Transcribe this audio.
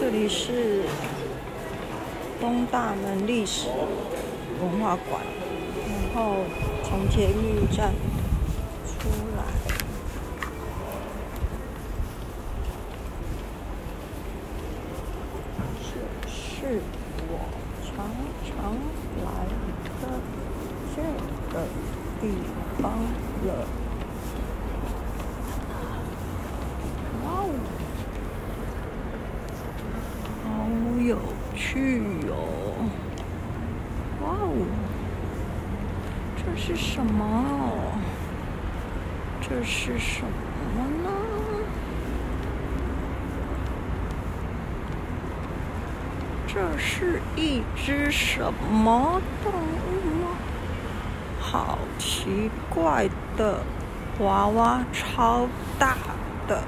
这里是东大门历史文化馆，然后从捷运站出来，这是我常常来的这个地方了。哇哦！好有趣哟、哇哦！这是什么？这是什么呢？这是一只什么动物吗？好奇怪的娃娃，超大的。